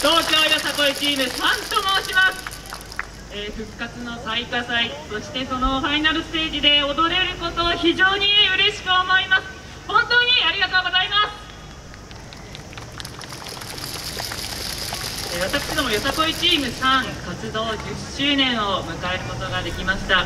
東京よさこいチーム3と申します。えー、復活の最下祭そしてそのファイナルステージで踊れることを非常に嬉しく思います。本当にありがとうございます、えー、私どもよさこいチーム3活動10周年を迎えることができました。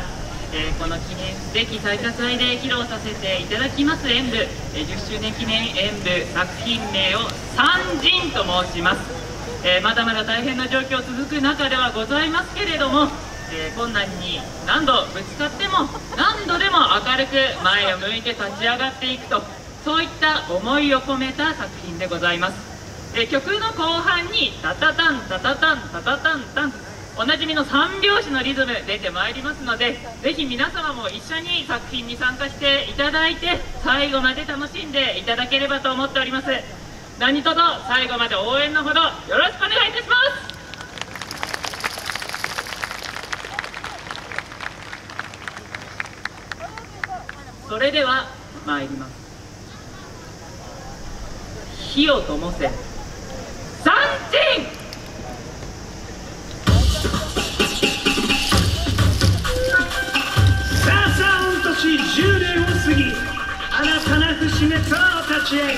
えー、この記念すべき最下祭で披露させていただきます演舞、えー、10周年記念演舞作品名を「三人」と申します。えー、まだまだ大変な状況続く中ではございますけれども、えー、困難に何度ぶつかっても何度でも明るく前を向いて立ち上がっていくとそういった思いを込めた作品でございます、えー、曲の後半に「タタタンタタタンタタタンタン」おなじみの3拍子のリズム出てまいりますのでぜひ皆様も一緒に作品に参加していただいて最後まで楽しんでいただければと思っております。何卒最後まで応援のほどよろしくお願いいたします。それでは参ります。火を灯せ。三鎮さあさあ御年10年を過ぎ新たな節目と立ち会い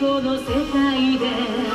この世界で